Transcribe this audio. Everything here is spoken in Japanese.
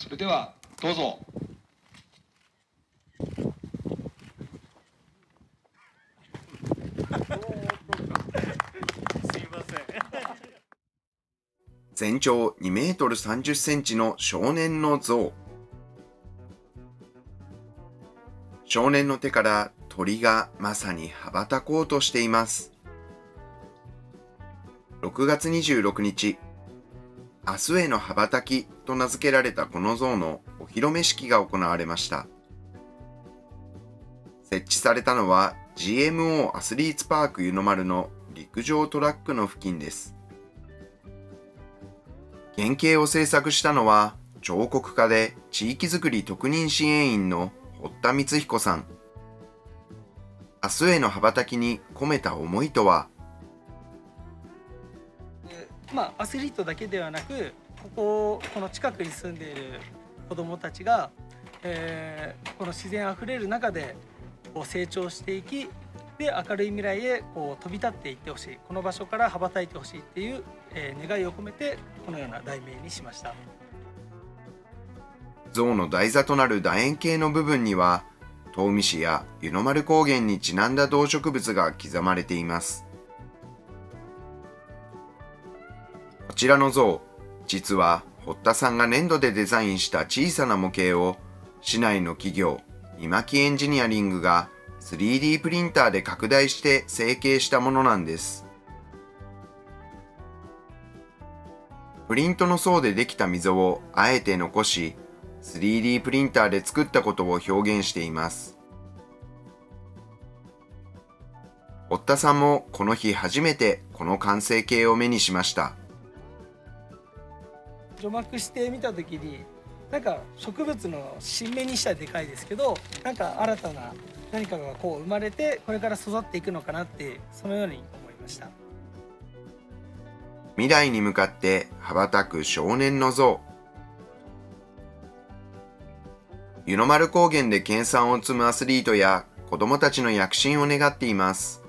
それではどうぞすいません。全長2メートル30センチの少年の像。少年の手から鳥がまさに羽ばたこうとしています。6月26日、明日への羽ばたきと名付けられたこの像のお披露目式が行われました。設置されたのは GMO アスリーツパーク湯の丸の陸上トラックの付近です。原型を制作したのは彫刻家で地域づくり特任支援員の堀田光彦さん。明日への羽ばたきに込めた思いとはまあ、アスリートだけではなくこここの近くに住んでいる子どもたちが、えーこの自然あふれる中でこう成長していきで明るい未来へこう飛び立っていってほしいこの場所から羽ばたいてほしいっていう、えー願いを込めてこのような題名にしました。像の台座となる楕円形の部分には東御市や湯の丸高原にちなんだ動植物が刻まれていますちらの像実は堀田さんが粘土でデザインした小さな模型を市内の企業今木エンジニアリングが 3D プリンターで拡大して成形したものなんです。プリントの層でできた溝をあえて残し 3D プリンターで作ったことを表現しています。堀田さんもこの日初めてこの完成形を目にしました。除幕してみた時になんか植物の新芽にしたらでかいですけどなんか新たな何かがこう生まれてこれから育っていくのかなってそのように思いました。未来に向かって羽ばたく少年の像湯の丸高原で研鑽を積むアスリートや子供たちの躍進を願っています